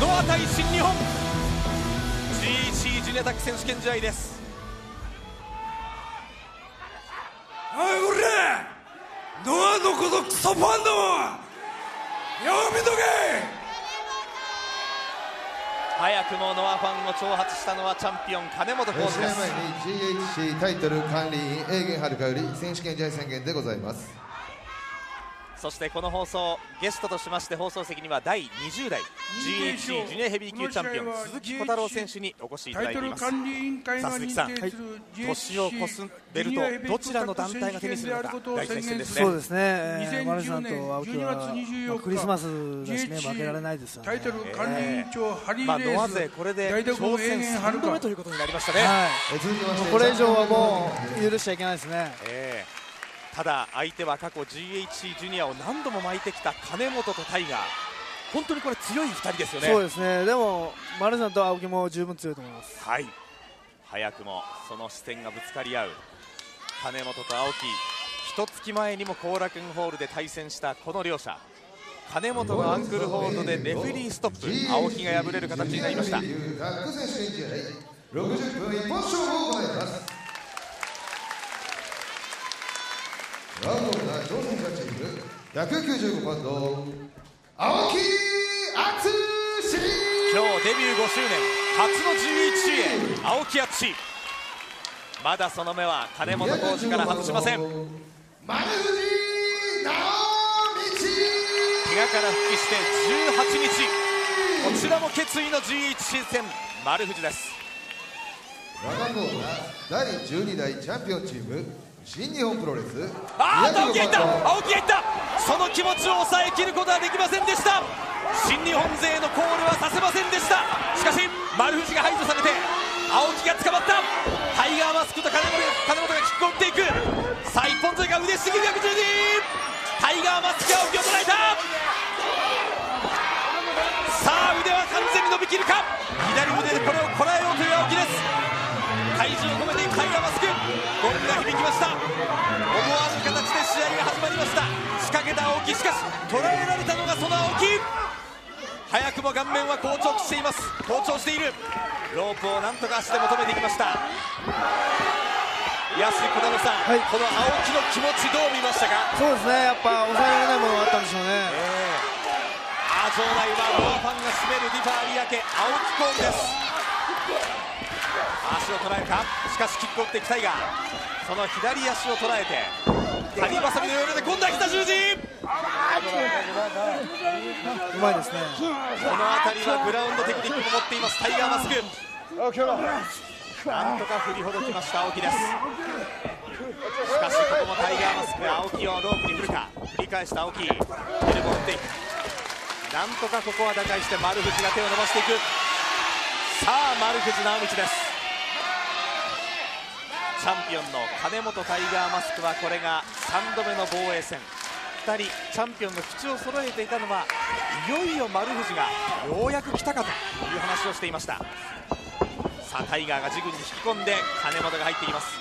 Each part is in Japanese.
ノア対新日本。GEC ジュニアタック選手権試合です。おいこれノアのこのクソファンどもよう見とけ。早くもノアファンを挑発したのはチャンピオン金本浩二試合です。前に GHC タイトル管理員永源遥より選手権試合宣言でございますそしてこの放送ゲストとしまして放送席には第20代 GHC ジュニアヘビー級チャンピオン鈴木小太郎選手にお越しいただいています。タイトル管理委員会がさあ鈴木さん認定する年を越すベルトどちらの団体が手にするのか大事な一戦ですね。そうですね、えー、2010マルさんと青木は、12月24日。まあクリスマスだしね、負けられないですよね。タイトル管理委員長ハリまあー・レノアース。勢これで大挑独戦3永遠はるか度目ということになりましたね、これ以上はもう許しちゃいけないですね。ええただ相手は過去 GHC ジュニアを何度も巻いてきた金本とタイガー。本当にこれ強い2人ですよね。そうですね、でも、マルさんと青木も十分強いと思います。はい。早くもその視線がぶつかり合う。金本と青木。一月前にも後楽園ホールで対戦したこの両者。金本がアンクルホールドでレフェリーストップ。青木が敗れる形になりました。タック選手権試合60分一本勝負を行います195番のン青木敦。今日デビュー5周年初の11位へ青木敦。まだその目は金本浩二から外しません。怪我から復帰して18日。こちらも決意の11新戦丸藤です。第12代チャンピオンチーム新日本プロレスあ青木がいった205青木がいった。その気持ちを抑えきることはできませんでした。新日本勢のコールはさせませんでした。しかし丸藤が排除されて青木が捕まった。タイガーマスクと金本金本がキックを打っていく。さあ一本背が腕しぎ逆十字木しかし捉えられたのがその青木。早くも顔面は紅潮しています。紅潮している。ロープをなんとか足で求めていきました。安井小太郎さん、はい。この青木の気持ちどう見ましたか？そうですね、やっぱ抑えられないものがあったんでしょうね。あ場内はノアファンが占めるディファー有明青木コールです。足を捉えるかしかしキックを打っていくタイガーその左足を捉えて谷バサミのようで今度は膝十字。うまいですね。この辺りはグラウンドテクニックも持っています。タイガーマスク。なんとか振りほどきました青木です。しかしここもタイガーマスク青木をロープに振るか。振り返した青木。エルボー打っていくなんとかここは打開して丸藤が手を伸ばしていく。さあ丸藤直道です。チャンピオンの金本タイガーマスクはこれが3度目の防衛戦。2人チャンピオンが口を揃えていたのはいよいよ丸藤がようやく来たかという話をしていました。さあタイガーがジグに引き込んで金本が入っています、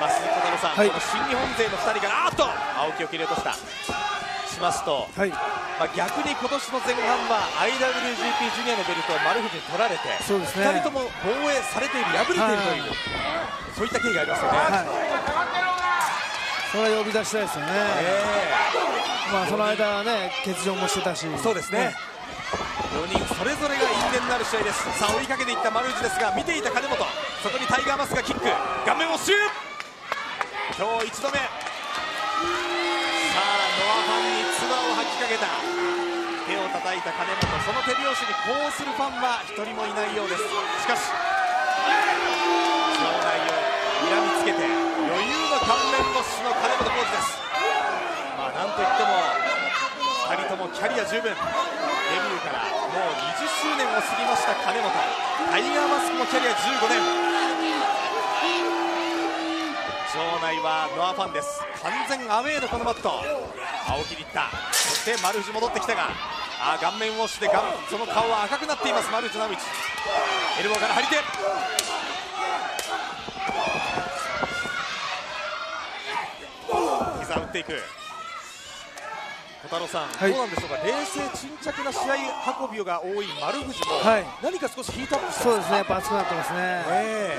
まあ、鈴木小太郎さん、はい。この新日本勢の2人があーっと青木を切り落としたしますと、はい、まあ、逆に今年の前半は IWGP ジュニアのベルトを丸藤に取られてそうですね2人とも防衛されている破れているという、そういった経緯がありますよね。はい。それは呼び出したいですよね。えまあ、その間はね、欠場もしてたし。えそうですね。4人それぞれが因縁のある試合ですさあ追いかけていった丸内ですが見ていた金本そこにタイガーマスクがキック顔面をシュー今日1度目を吐きかけた。手を叩いた金本。その手拍子にこうするファンは1人もいないようです。しかし場内を睨みつけて余裕の顔面越しの金本浩二です。まあなんといっても2人ともキャリア十分。デビューからもう20周年を過ぎました金本。タイガーマスクもキャリア15年。場内はノアファンです。完全アウェーのこのマット。青木に行ったそして丸藤戻ってきたがあー顔面をして顔その顔は赤くなっています丸藤直道。エルボーから張り手。膝を打っていく。こ小太郎さん、はい。どうなんでしょうか？冷静沈着な試合運びが多い丸藤も、はい。何か少しヒートアップそうですねやっぱ熱くなってますね。ええ。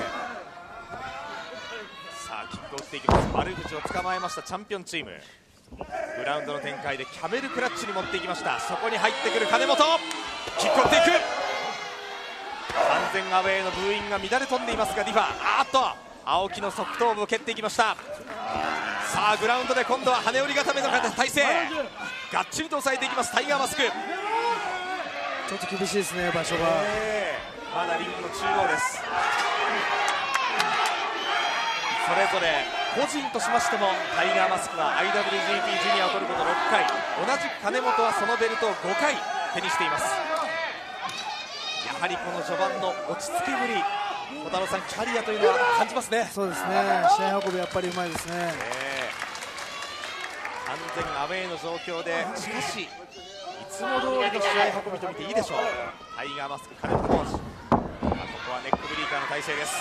さあキックを打っていきます。丸藤を捕まえましたチャンピオンチームグラウンドの展開でキャメルクラッチに持っていきました。そこに入ってくる金本。キックを打っていく。完全アウェーのブーイングが乱れ飛んでいますがディファあーっと青木の側頭部を蹴っていきました。さあグラウンドで今度は羽折り固めの体勢。がっちりと抑えていきます。タイガーマスク。ちょっと厳しいですね場所が。ええまだリングの中央です。それぞれ個人としましてもタイガーマスクは IWGP ジュニアを取ること6回。同じく金本はそのベルトを5回手にしています。やはりこの序盤の落ち着きぶり小太郎さんキャリアというのは感じますね。そうですね。試合運びやっぱりうまいですね。ええ。完全アウェーの状況でしかしいつも通りの試合運びと見ていいでしょう。タイガーマスク金本コーチあここはネックブリーカーの体勢です。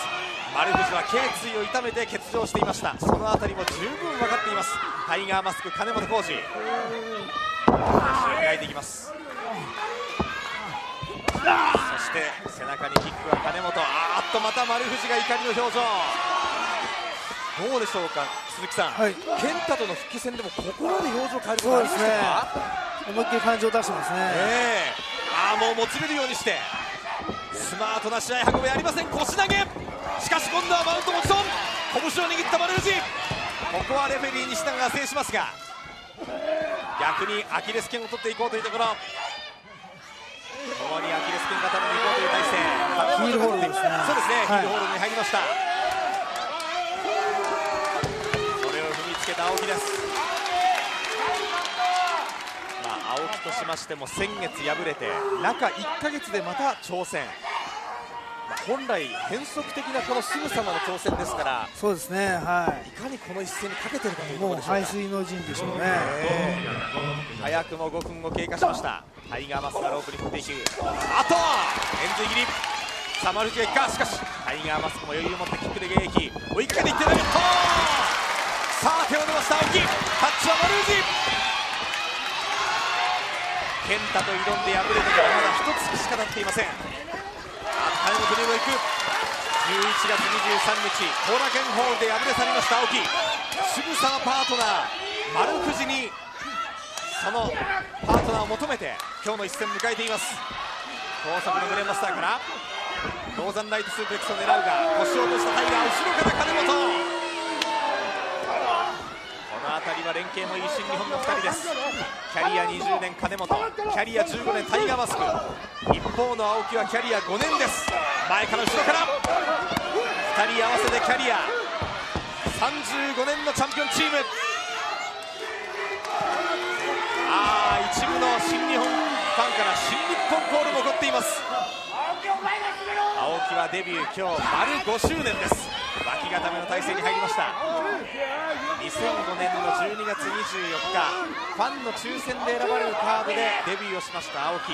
丸藤は頸椎を痛めて欠場していました。そのあたりも十分分かっています。タイガーマスク金本コーチ足を磨いていきます。そして背中にキックは金本。あーっとまた丸藤が怒りの表情。どうでしょうか鈴木さん、はい。健太との復帰戦でもここまで表情変えることありましたそうですね。か思いっきり感情を出してますね。ええ。ああもうもつれるようにして。スマートな試合運びありません。腰投げ。しかし今度はマウント持ち損拳を握った丸藤ここはレフェリー西永が制しますが逆にアキレス腱を取っていこうというところ。共にアキレス腱固めにいこうという体勢。ヒールホールドですね。そうですね、はいヒールホールドに入りました。それを踏みつけた青木です。まあ、青木としましても先月敗れて中1ヶ月でまた挑戦、まあ、本来変則的なこのすぐさまの挑戦ですからそうですねはい。かにこの一戦にかけてるかというとこもうろでしょうか。排水の陣でしょうね。ええ早くも5分を経過しました。タイガーマスカロープに振っていくあと円髄切りさあマルチがいくか。しかしタイガーマスクも余裕を持ってキックで迎撃追いかけていってナゲットさあ手を伸ばした青木タッチはマルージ。健太と挑んで敗れてからまだ一月しか経っていませんあ金本にも行く。11月23日後楽園ホールで敗れ去りました青木。渋沢パートナー丸藤にそのパートナーを求めて今日の一戦迎えています。高速のグレーマスターからノーザンライトスープレックスを狙うが腰を落としたタイガー後ろから金本。辺りは連携もいい新日本の2人です。キャリア20年金本キャリア15年タイガーマスク。一方の青木はキャリア5年です。前から後ろから。2人合わせてキャリア。35年のチャンピオンチーム。ああ一部の新日本ファンから新日本コールも起こっています。青木はデビュー今日丸5周年です脇固めの体勢に入りました。2005年の12月24日ファンの抽選で選ばれるカードでデビューをしました青木。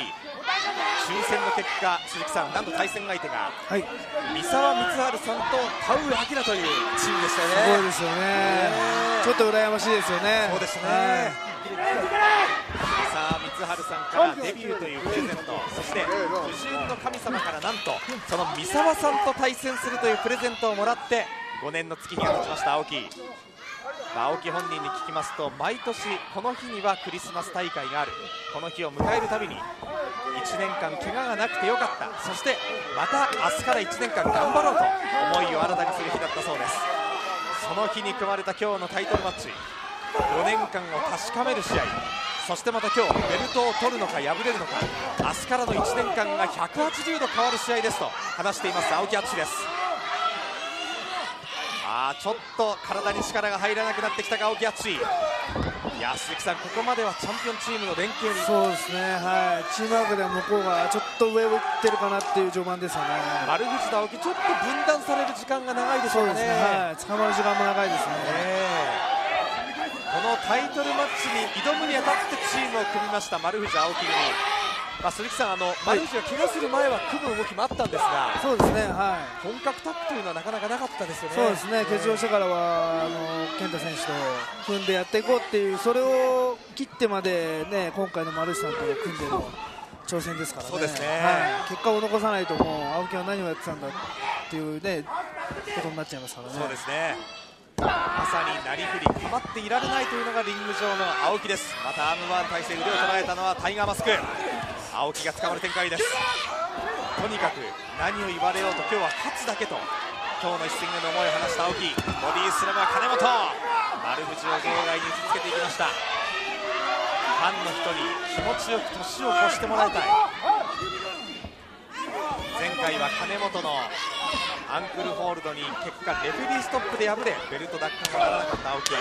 抽選の結果鈴木さんなんと対戦相手がはい。三沢光晴さんと田上彰というチームでしたよね。すごいですよね。ちょっと羨ましいですよね。そうですねはいさあ光晴さんからデビューというプレゼント。そして不純の神様からなんとその三沢さんと対戦するというプレゼントをもらって5年の月日が経ちました青木、まあ青木本人に聞きますと毎年この日にはクリスマス大会がある。この日を迎えるたびに1年間怪我がなくてよかった。そしてまた明日から1年間頑張ろうと思いを新たにする日だったそうです。その日に組まれた今日のタイトルマッチ。5年間を確かめる試合。そしてまた今日ベルトを取るのか敗れるのか明日からの1年間が180度変わる試合ですと話しています青木敦です。あーちょっと体に力が入らなくなってきたか青木敦。いや鈴木さんここまではチャンピオンチームの連携に。そうですねはい。チームワークでは向こうがちょっと上を行ってるかなっていう序盤ですよね。丸藤と青木ちょっと分断される時間が長いでしょうかね。そうですねはい。捕まる時間も長いですね。ええこのタイトルマッチに挑むにあたってチームを組みました丸藤青木組。まあ、鈴木さん、あの丸藤が怪我する前は組む動きもあったんですが、そうですねは本格タッグというのはなかなかなかったですよいね。そうですね欠場してからはあの健太選手と組んでやっていこうっていうそれを切ってまでね今回の丸内さんと組んでの挑戦ですからね。そうですね。はい、結果を残さないともう青木は何をやってたんだっていうねことになっちゃいますからね。そうですねまさになりふり構っていられないというのがリング上の青木です。またアームバーン体勢腕を捉えたのはタイガーマスク。青木が捕まる展開です。とにかく何を言われようと今日は勝つだけと今日の一戦への思いを話した青木。ボディースラムは金本。丸藤を場外に打ちつけていきました。ファンの人に気持ちよく年を越してもらいたい。前回は金本のアンクルホールドに結果レフェリーストップで敗れベルト奪還がならなかった青木。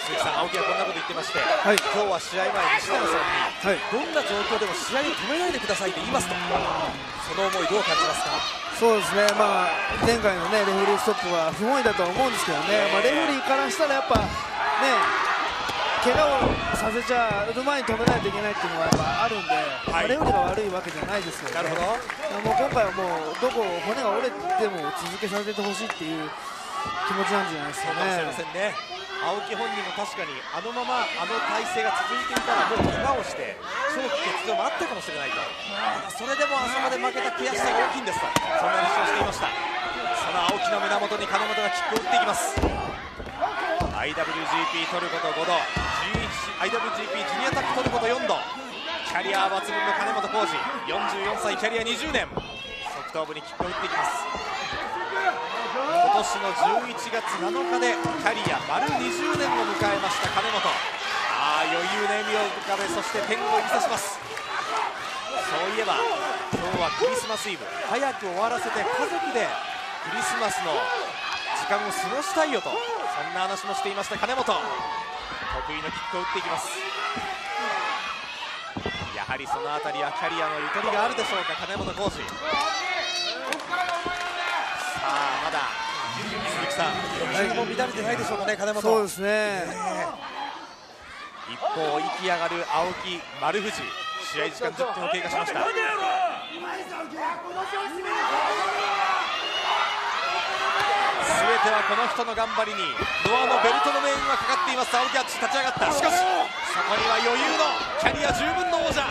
鈴木さん青木はこんなこと言ってまして、い。今日は試合前西永さんに、はい。どんな状況でも試合を止めないでくださいって言いますと。その思いどう感じますか？そうですね、まあ、前回の、ね、レフェリーストップは不本意だとは思うんですけどね、まあ、レフェリーからしたらやっぱ、ね、怪我をさせちゃう前に止めないといけないっていうのはやっぱあるんで、まあレフェリーが悪いわけじゃないですけど、ね、なるほど。もう今回はもうどこ骨が折れても続けさせてほしいっていう気持ちなんじゃないですかね。んね。青木本人も確かにあのままあの体勢が続いていたらもう怪我をして長期欠場もあったかもしれないと。ただそれでもあそこで負けた悔しさが大きいんですとそんな話をしていました。その青木の胸元に金本がキックを打っていきます。IWGP トルコと5度 IWGP ジュニアタックトルコと4度キャリア抜群の金本浩二。44歳キャリア20年。側頭部にキックを打っていきます。今年の11月7日でキャリア丸20年を迎えました金本。ああ余裕の笑みを浮かべそして天を指さします。そういえば今日はクリスマスイブ。早く終わらせて家族でクリスマスの時間を過ごしたいよと。そんな話もしていました金本。得意のキックを打っていきます。やはりその辺りはキャリアのゆとりがあるでしょうか金本浩二さあまだ鈴木さん。呼吸も乱れてないでしょうかね金本。そうですね。一方息上がる青木丸藤。試合時間10分を経過しました全てはこの人の頑張りにノアのベルトの命運がかかっています。青木は立ち上がった。しかしそこには余裕のキャリア十分の王者。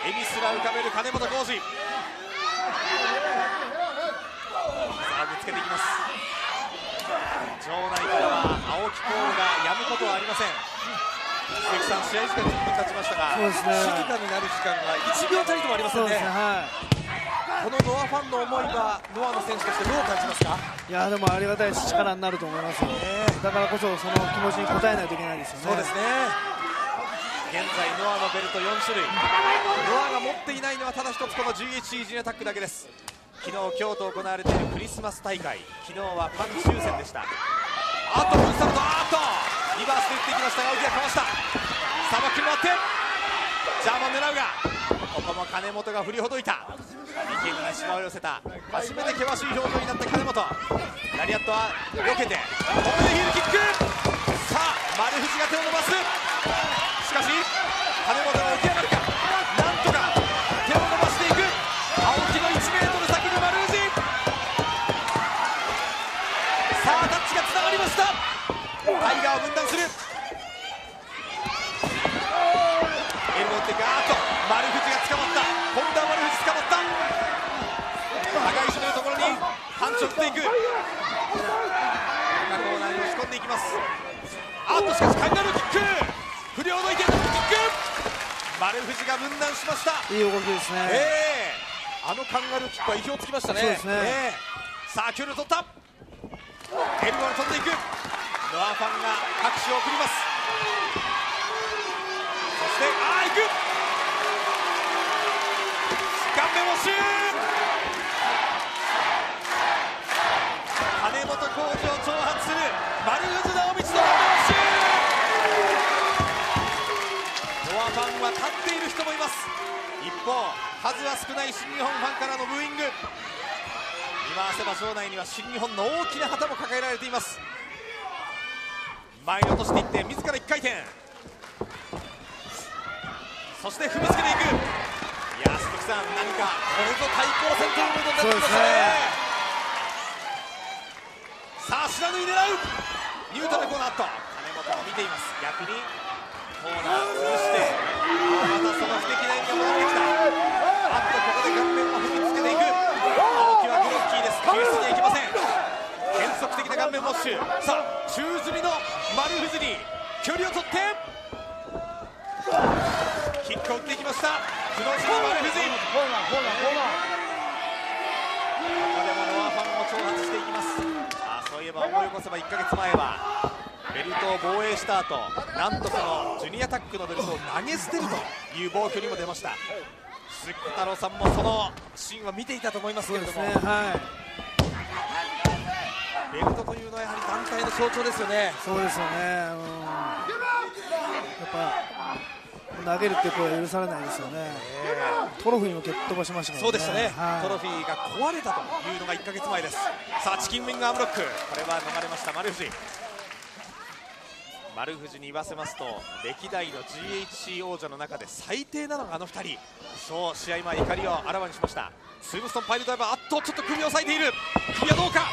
エビすら浮かべる金本浩二。さあぶつけていきます。場内からは青木コールがやむことはありません。鈴木さん試合時間10分経ちましたがね。静かになる時間が1秒たりともありませんねこのノアファンの思いはノアの選手としてどう感じますか？いやでもありがたいし力になると思いますよ、だからこそその気持ちに応えないといけないですよね。そうですね。現在ノアのベルト4種類。ノアが持っていないのはただ一つこの GHC ジュニアタックだけです。昨日今日と行われているクリスマス大会。昨日はファン抽選でした。あっとフルサルトあっとリバースで打っていきましたが青木がかわした。さあバックに回ってジャーマン狙うがここも金本が振りほどいた。池に芝を寄せた。初めて険しい表情になった金本。ラリアットはよけてここでヒールキック。さあ丸藤が手を伸ばす。しかし金本が起き上がるか。パンチを打っていく。中コーナーに押し込んでいきます。あっとしかしカンガルーキック。不良の池のキック。丸藤が分断しました。いい動きですね。ええ。あのカンガルーキックは意表をつきましたね。そうですね。ええ。さあ距離を取った。エルボーに飛んでいく。ノアファンが拍手を送ります。そしてああ行く。顔面ウォッシュ金本浩二を挑発する丸藤直道の顔面ウォッシュノアファンは立っている人もいます一方数は少ない新日本ファンからのブーイング今汗場場内には新日本の大きな旗も抱えられています前に落としていって自ら1回転そして踏みつけていくいや鈴木さん何かこれぞ対抗戦ということになってきましたねさあ白縫い狙うニュートラルコーナーと金本も見ています。逆にコーナー潰してまたその不敵な演技が戻ってきた。あっとここで顔面を踏みつけていく。青木はグロッキーです。救出にはいけません。変則的な顔面モッシュ。さあ宙積みの丸藤に距離を取って。キックを打っていきました。くの字の丸藤。ここでもノアファンを挑発していきますえば思い起こせば1ヶ月前はベルトを防衛した後なんとそのジュニアタックのベルトを投げ捨てるという暴挙にも出ました。鈴木太郎さんもそのシーンは見ていたと思いますけれども、ねはいベルトというのはやはり団体の象徴ですよねそうですよね、うん、やっぱ投げるって声は許されないですよね、トロフィーも蹴っ飛ばしましたからね。そうでしたね、はい。トロフィーが壊れたというのが1ヶ月前です。さあチキンウィングアームロック。これは逃れました。丸藤。丸藤に言わせますと歴代の GHC 王者の中で最低なのがあの2人。そう試合前怒りをあらわにしました。ツームストンパイルドライバーあっとちょっと首を押さえている。首はどうか？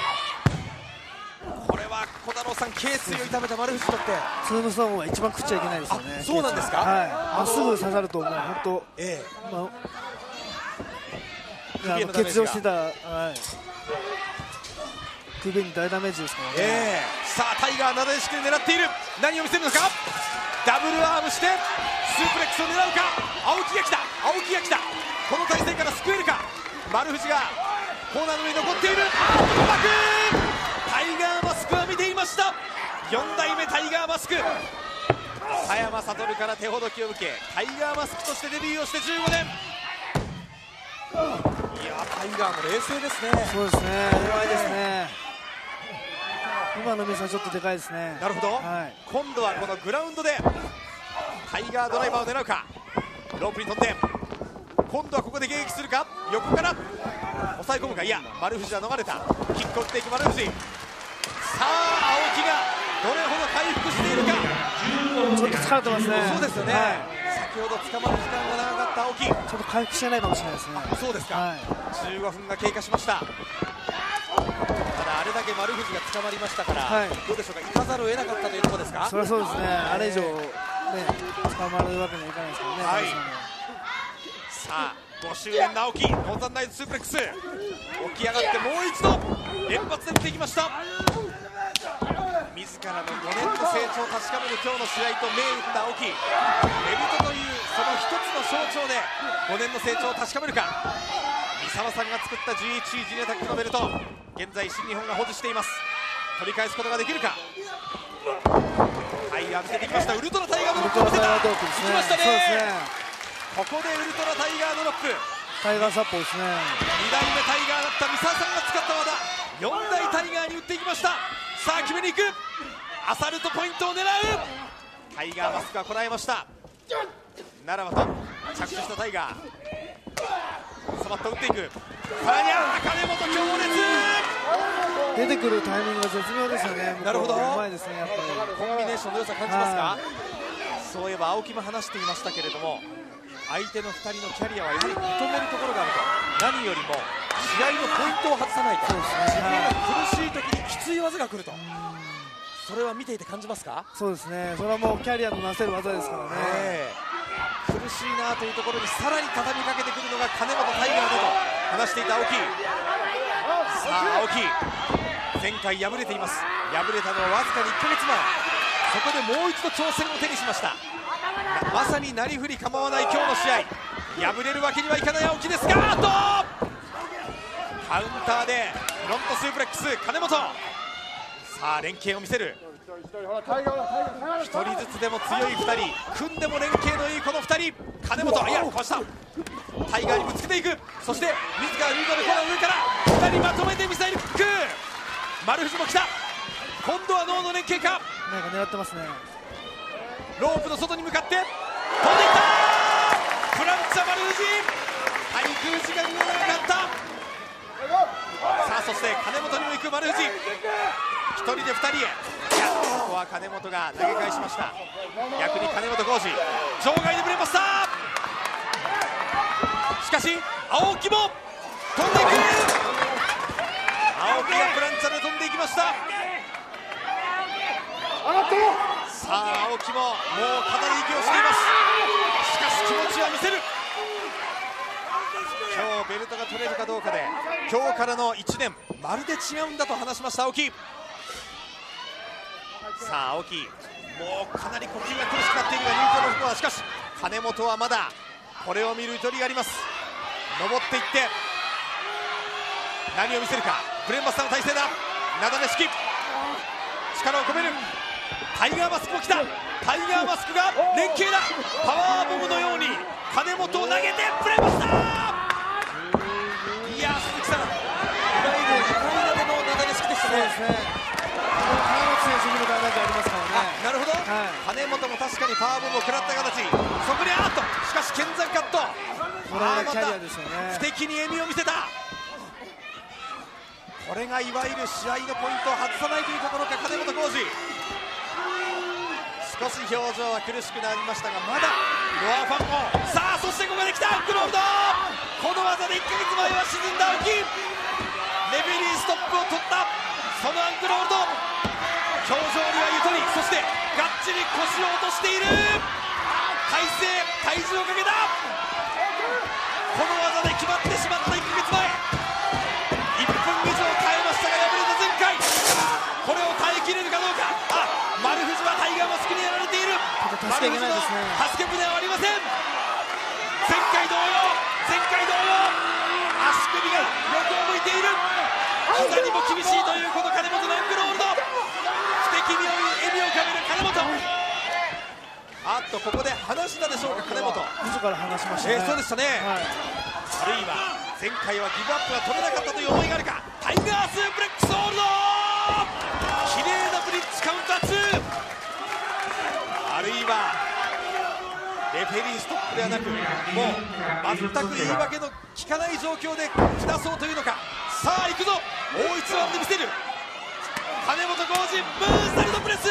は小太郎さん頸椎を痛めた丸藤にとって。ツームストーンは一番食っちゃいけないですよねあそうなんですか？はい。まっすぐ刺さるともう本当。えまあ欠場してた、はい、首に大ダメージですからね、ええ。さあタイガーなでしく狙っている。何を見せるのか？ダブルアームしてスープレックスを狙うか？青木が来た。青木が来た。この体勢から救えるか？丸藤がコーナーの上に残っている。うまく！タイガーした。4代目タイガーマスク。佐山悟から手ほどきを受けタイガーマスクとしてデビューをして15年。いやタイガーも冷静ですね。そうですね。弱いですね。今のミスはちょっとでかいですね。なるほど、はい。今度はこのグラウンドでタイガードライバーを狙うか。ロープに飛んで。今度はここで迎撃するか。横から抑え込むか。いや丸藤は逃れた。キックを打っていく丸藤さあ青木がどれほど回復しているか。ちょっと疲れてますね。そうですよね、はい。先ほど捕まる時間が長かった青木。ちょっと回復してないかもしれないですね。そうですか、はい。15分が経過しました。ただあれだけ丸藤が捕まりましたから、はい。どうでしょうか。行かざるを得なかったというところですか。それはそうですね。あれ以上ね捕まるわけにはいかないですからね。はい。さあ5周年の青木ノーザンナイズスープレックス。起き上がってもう一度連発で打っていきました自らの5年の成長を確かめる今日の試合と銘打った青木。ベルトというその一つの象徴で5年の成長を確かめるか。三沢さんが作った GHC ジュニアタックのベルト。現在新日本が保持しています。取り返すことができるか。タイガー見せてきました。ウルトラタイガードロップを見せた。ね。いきましたね。ね。ここでウルトラタイガードロップタイガーサッポですね。2代目タイガーだった三沢さんが使った技。4代タイガーに打っていきましたさあ決めに行く。アサルトポイントを狙う。タイガーマスクはこらえました。ならばと着手したタイガー。さばっと打っていく。さらには金本強烈。出てくるタイミングが絶妙ですよね。なるほど。うまいですねやっぱり。コンビネーションの良さ感じますか、はそういえば青木も話していましたけれども相手の2人のキャリアはやはり認めるところがあると。何よりも試合のポイントを外さないと。自分が苦しい時にきつい技が来ると。それは見ていて感じますか、そうですね。それはもうキャリアのなせる技ですからね、ええ。苦しいなというところにさらに畳みかけてくるのが金本タイガーだと話していた青木。さあ青木。前回敗れています。敗れたのはわずかに1ヶ月前。そこでもう一度挑戦を手にしました。まさになりふり構わない今日の試合。敗れるわけにはいかない青木ですがあっとカウンターでフロントスープレックス金本。さあ連携を見せる。1人ずつでも強い2人組んでも連携のいいこの2人。金本いやかわした。タイガーにぶつけていく。そして自らリードでコーナーの上から2人まとめてミサイルキック。丸藤も来た。今度は脳の連携か。なんか狙ってますね。ロープの外に向かって飛んでいった。プランチャ丸藤。滞空時間が長かったさあそして金本にも行く丸藤。1人で2人へ。ここは金本が投げ返しました。逆に金本浩二。場外でブレました。しかし青木も飛んでいく。青木がプランチャで飛んでいきました。さあ青木ももうかなり息をしています。しかし気持ちは見せる。今日ベルトが取れるかどうかで。今日からの1年まるで違うんだと話しました青木。さあ青木もうかなり呼吸が苦しくなっているが入場のフロアしかし金本はまだこれを見るゆとりがあります。登っていって何を見せるか。ブレンバスターの体勢だ。なだれ式力を込める。タイガーマスクも来た。タイガーマスクが連携だ。パワーボムのように金本を投げてブレンバスターいや鈴木さんいわゆる2階建てのなだれ式ですね。金本選手にもダメージありますからね。なるほど、はい。金本も確かにパワーボムを食らった形。そこにあっと。しかし剣山カット。これがあーまたキャリアですよね。不敵に笑みを見せた。これがいわゆる試合のポイントを外さないというところか金本浩二。少し表情は苦しくなりましたがまだロアファンもさあそしてここで来た。クロールド。この技で1ヶ月前は沈んだ青木。レフェリーストップを取ったそのアンクロールド表情にはゆとりそしてがっちり腰を落としている。体勢体重をかけた。この技で決まってしまった1ヶ月前。1分以上耐えましたが敗れた前回。これを耐えきれるかどうか。あ丸藤はタイガーマスクにやられている。助け舟はありません。前回同様。前回同様。足首が横を向いている。膝にも厳しいというこの金本のアングロールド不敵に笑みを浮かべる金本あっとここで話したでしょうか金本。自ら話しましたね。えーそうでしたね。はい。あるいは前回はギブアップが取れなかったという思いがあるかタイガースープレックスホールド。綺麗なブリッジカウンター2あるいはレフェリーストップではなくもう全く言い訳の効かない状況で下そうというのか。さあ行くぞ。大一番で見せる。金本浩二ムーンサルトプレス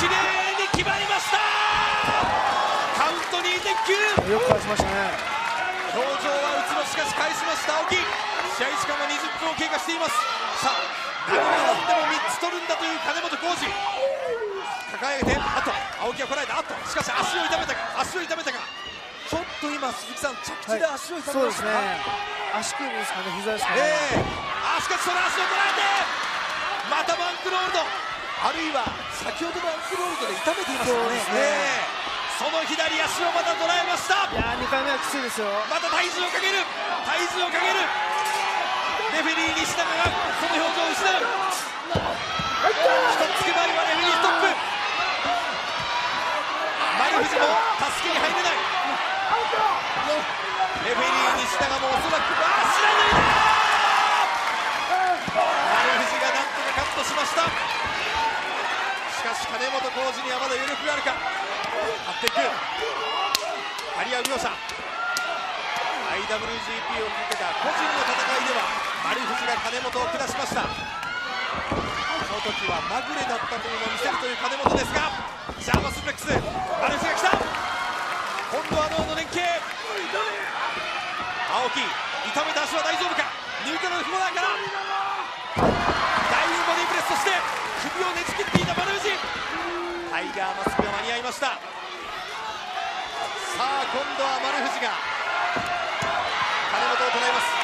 綺麗に決まりましたカウント2.9よく返しました。ね表情はうつろしかし返しました。青木試合時間は20分を経過しています。さあ何が何でも3つ取るんだという金本浩二抱えてあと青木はこらえたあとしかし足を痛めたか足を痛めたかちょっと今鈴木さん着地で足を痛そうですめましたか、ね足首ですかね。膝ですかね、ええあしかしその足を捉えてまたバンクロールド。あるいは先ほどのアンクロールドで痛めていましたそうですね。ええその左足をまた捉えました。いやー2回目はきついですよ。また体重をかける。体重をかける。レフェリー西永がその表情を失う。一つ決まりはレフェリーストップ。丸藤も助けに入れない。レフェリー西永もおそらくあー知らない。だ丸藤がなんとかカットしました。しかし金本浩二にはまだ余力があるか張っていく。張り合う両者 IWGP をかけた個人の戦いでは丸藤が金本を下しました。その時はまぐれだったというのを見せるという金本ですがジャーマスプレックス丸藤が来た。今度は脳の連携。青木痛めた足は大丈夫か。ニュートラルフロアからダイビンボディープレスそして首をねじ切っていた丸藤。タイガーマスクました。さあ今度は丸藤が金本を捉えます。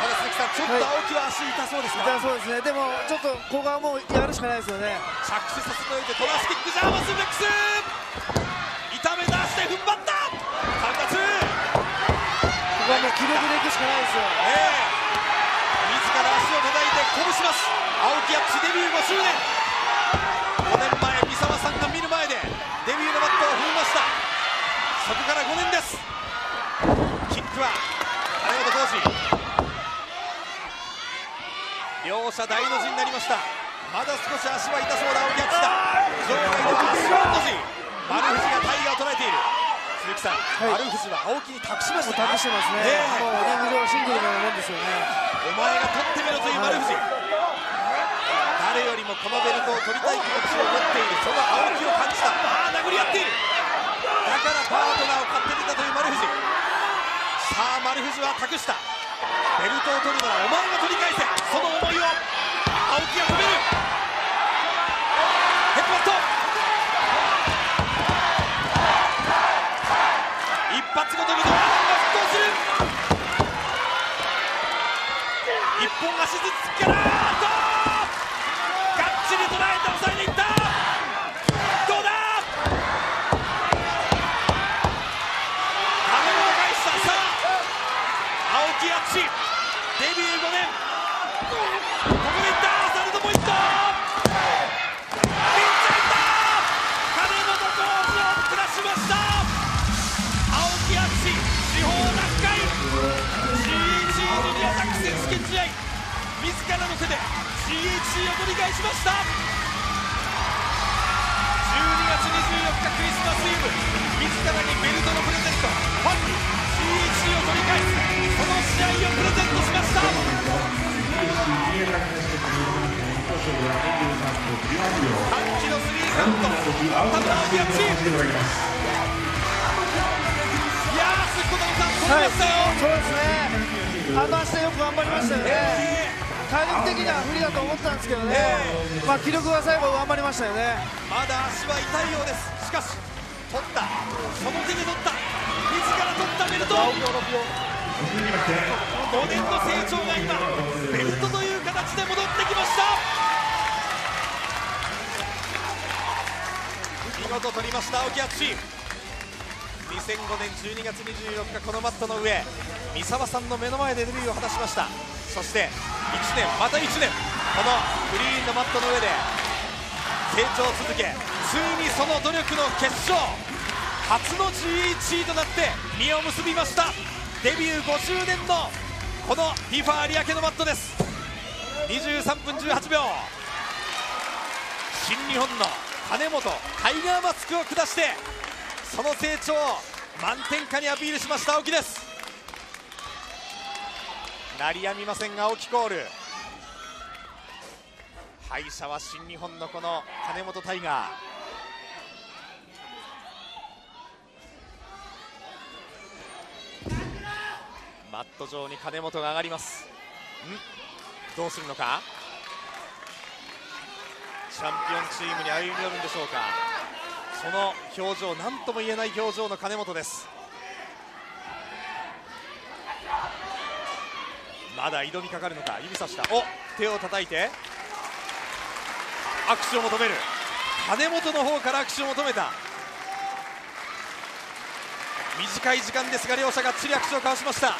ただ鈴木さんちょっと青木は足痛そうですか、痛そうですね。でもちょっとここはもうやるしかないですよね。着地させておいてトラスキックジャーマスフレックス。痛めた足で踏ん張った。カウンター2ここはもう気力でいくしかないですよ。ええ。自ら足を叩いて鼓舞します。青木デビュー5周年そこから5年です。キックは金本浩二両者大の字になりました。まだ少し足は痛そうだ青木アッチだ場外では足の字。丸藤がタイガーを捉えている。鈴木さん、はい。丸藤は青木に託しました。託してますね、ええ。もうリング上シングルのようなもんですよね。お前が取ってみろという丸藤。誰よりももこのベルトを取りたい気持ちを持っている。その青木を感じた。ああ殴り合っている。だからパートナーを買ってみたという丸藤。さあ丸藤は託した。ベルトを取るならお前が取り返せ。その思いを青木が止める。ヘッドバット。一発ごとにドラゴンが沸騰する。一本足ずつからあっと。返しました。12月24日クリスマスイブ。自らにベルトのプレゼント。ファンに GHC を取り返すその試合をプレゼントしました。歓喜のスリーカウント。田村青木敦いやーす小田さん取りましたよ、そうですね。あの足でよく頑張りましたよね体力的には不利だと思ってたんですけどね、まあ、気力が最後頑張りましたよね。まだ足は痛いようです。しかし取った。その手で取った。自ら取ったベルト。5年の成長が今ベルトという形で戻ってきました。見事取りました青木敦2005年12月24日このマットの上三沢さんの目の前でデビューを果たしましたそして1年また1年このグリーンのマットの上で成長を続けついにその努力の結晶初の GHC となって実を結びました。デビュー5周年のこの FIFA 有明のマットです。23分18秒。新日本の金本タイガーマスクを下してその成長を満点下にアピールしました青木です。鳴りやみませんが青木コール。敗者は新日本のこの金本タイガー。マット上に金本が上がります。ん？どうするのか？チャンピオンチームに歩み寄るんでしょうか？その表情何とも言えない表情の金本です。まだ挑みかかるのか？指さした。お手を叩いて。握手を求める。金本の方から握手を求めた。短い時間ですが両者がっちり握手を交わしました。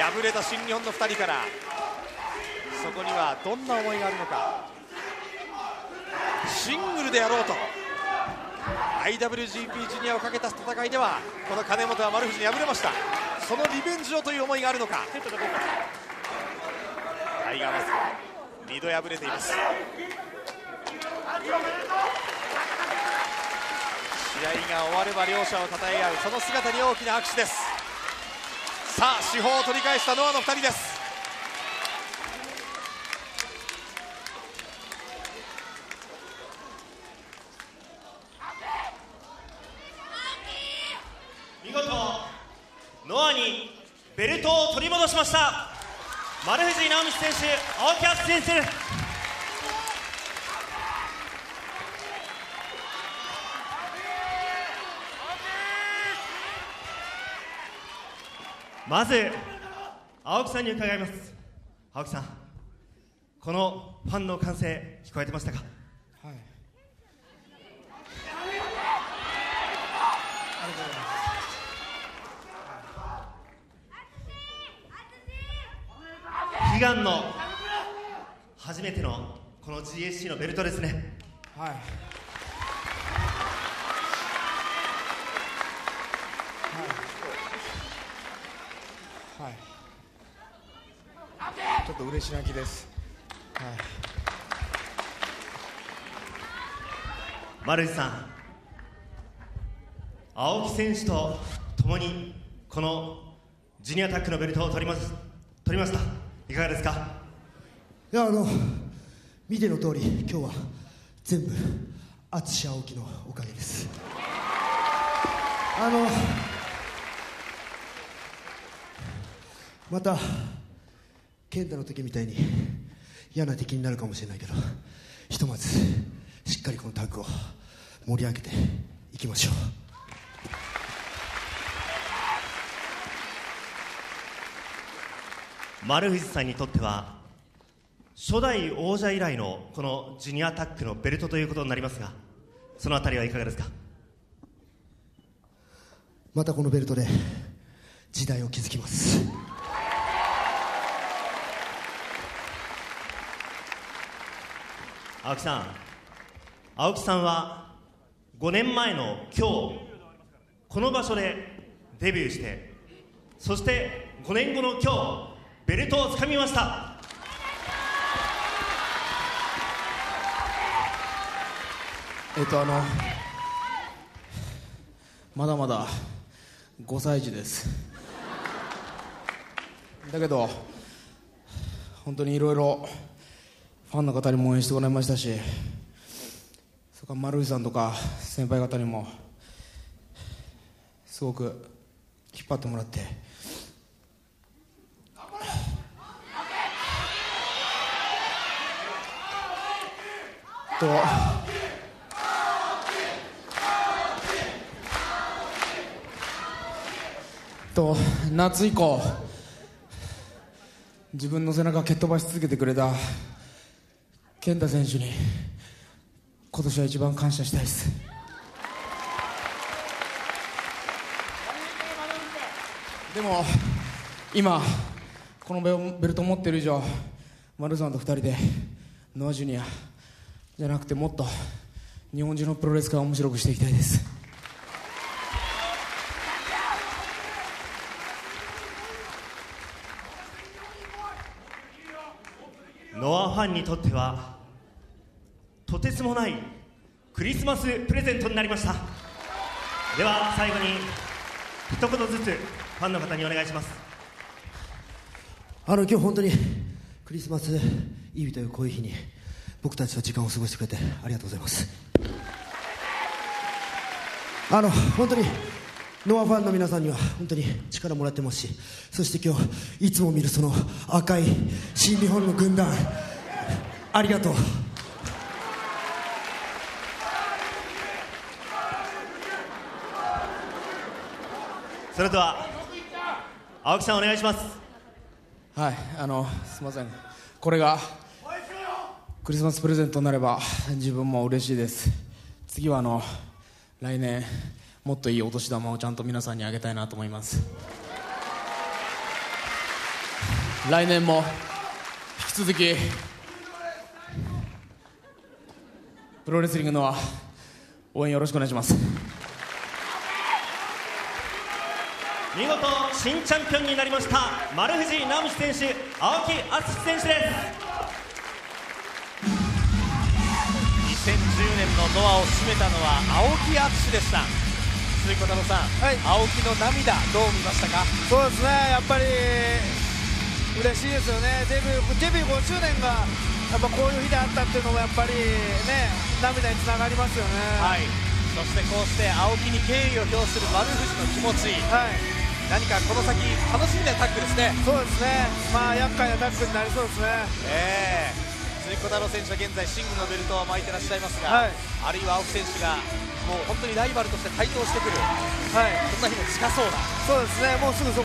敗れた新日本の2人から。そこにはどんな思いがあるのか？シングルでやろうと。IWGP ジュニアをかけた戦いではこの金本は丸藤に敗れました。そのリベンジをという思いがあるのか。タイガーマスク2度敗れています。試合が終われば両者を称え合うその姿に大きな拍手です。さあ司法を取り返したノアの2人です。見事ノアにベルトを取り戻しました。丸藤直道選手青木敦選手。まず青木さんに伺います。青木さんこのファンの歓声聞こえてましたかはいの初めてのこの GSC のベルトですね。はい。はい。はい。ちょっと嬉し泣きです。はい。丸井さん青木選手と共にこのジュニアタックのベルトを取ります取りましたいかがですか？いやあの見ての通り今日は全部淳青木のおかげです。あのまた健太の時みたいに嫌な敵になるかもしれないけどひとまずしっかりこのタッグを盛り上げていきましょう。丸藤さんにとっては初代王者以来のこのジュニアタックのベルトということになりますがそのあたりはいかがですか？またこのベルトで時代を築きます。青木さん青木さんは5年前の今日この場所でデビューしてそして5年後の今日ベルトをつかみました。えっとあのまだまだ5歳児です。だけど本当にいろいろファンの方にも応援してもらいましたしそれから丸藤さんとか先輩方にもすごく引っ張ってもらってと。と夏以降自分の背中蹴っ飛ばし続けてくれた健太選手に今年は一番感謝したいです。でも今このベルトを持ってる以上丸さんと2人でノアジュニアじゃなくてもっと日本中のプロレス界を面白くしていきたいです。ノアファンにとってはとてつもないクリスマスプレゼントになりました。では最後に一言ずつファンの方にお願いします。あの今日本当にクリスマスイブというこういう日に僕たちと時間を過ごしてくれてありがとうございます。あの本当にノアファンの皆さんには本当に力もらってますしそして今日いつも見るその赤い新日本の軍団ありがとう。それでは青木さんお願いします。はいあのすみません。これがクリスマスプレゼントになれば自分も嬉しいです。次はあの来年もっといいお年玉をちゃんと皆さんにあげたいなと思います。来年も引き続きプロレスリングのは応援よろしくお願いします。見事新チャンピオンになりました丸藤直道選手青木敦選手です。年のノアを締めたのは青木敦でした。鈴木小太郎さん、はい。青木の涙どう見ましたか？そうですねやっぱり嬉しいですよね。デビューデビュー5周年がやっぱこういう日であったっていうのもやっぱりね涙につながりますよね。はい。そしてこうして青木に敬意を表する丸藤の気持ち。はい。何かこの先楽しみなタッグですね。そうですね。まあ厄介なタッグになりそうですね。ええ鈴木小太郎選手は現在シングルのベルトを巻いてらっしゃいますが、はい。あるいは青木選手がもう本当にライバルとして台頭してくる。はい。そんな日も近そうな。そうですね。もうすぐそ